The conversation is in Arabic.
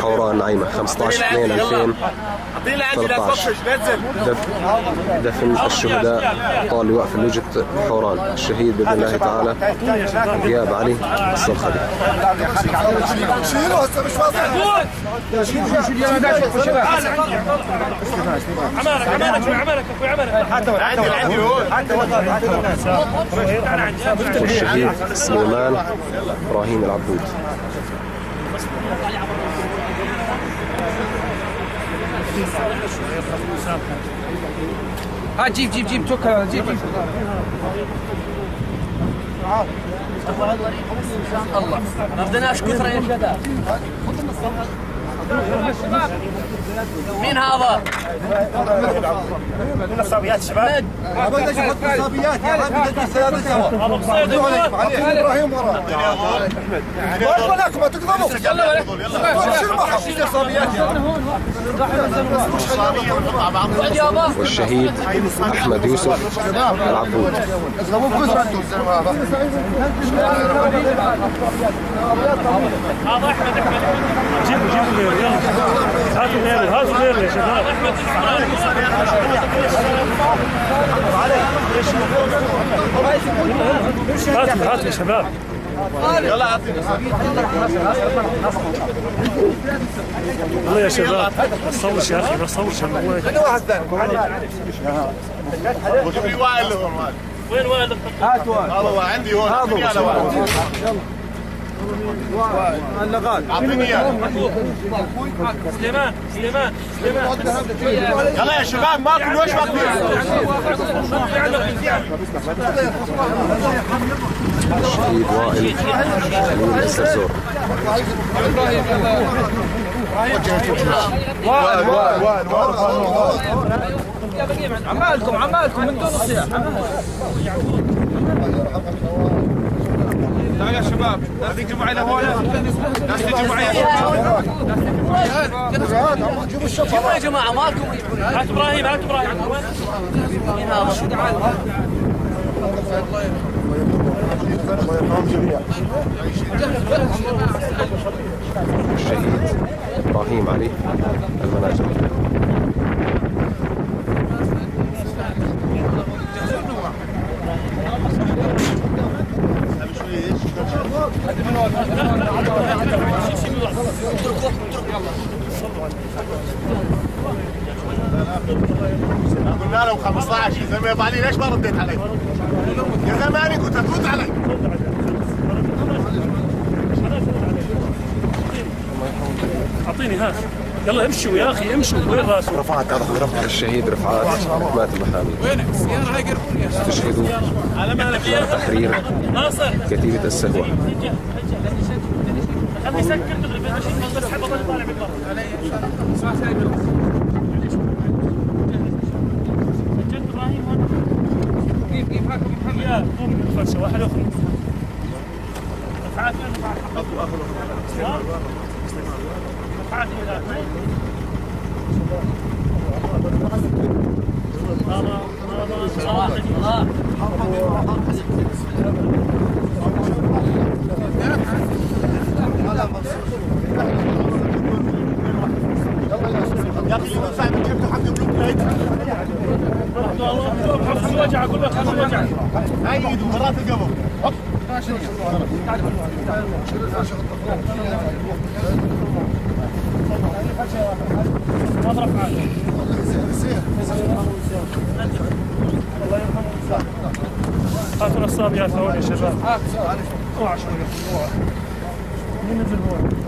حوران نعيمة 15 2 2000 13 دفن الشهداء طال لواء في لوجة حوران الشهيد بإذن الله تعالى. دياب علي عندي عندي والشهيد سليمان إبراهيم العبود. ها جيب جيب جيب توكل جيب جيب. الله. ما بدناش كثره يا شباب مين هذا؟ من الصبيات شباب بدك تحط اصابيات يا عم علي إبراهيم وراه ما تقدروا يا والشهيد أحمد يوسف العبود. هذا احمد احمد غيره هاتوا غيره يا شباب. هاتوا هاتوا يا شباب يلا. يا شباب ما تصورش يا أخي ما تصورش خلي واحد. ثاني وين وائل هذا عندي هون هذا اللغات سليمان سليمان سليمان يلا يا شباب ماكو وش ماكو الشهيد وائل أمين السرزور وائل وائل وائل عمالكم عمالكم من دون تعال يا شباب. ناس تيجي معي لهون. ناس تيجي معي. جيبوا الشفرة يا جماعة مالكم هات إبراهيم هات إبراهيم مين هذا؟ الشهيد إبراهيم علي المناجم. قلنا له 15 يا زلمه يا علي ليش ما رديت علي؟ يا زلمه كنت ترد علي. أعطيني هات. يلا امشوا يا أخي امشوا. وين راسه؟ رفعت رفعت الشهيد رفعات مات المحامي. وين السيارة هاي استشهدوا. على مالك. تحرير. ناصر. كتيبة السهوة. خلي يسكر دغري بس حب الله طالع من برا سجلت إبراهيم هون. كيف كيف هاكم محمد يا قوم من الفرشه واحد اخر رفعات وين رفعات رفعات وين يا أخي اليوم صاحب جبت حق بلوك لايت خف الوجع أقول لك خف الوجع مرات القبر هوب اضرب معك هاتوا الصابيات هون يا شباب. اوعى شوي اوعى مين نزل هون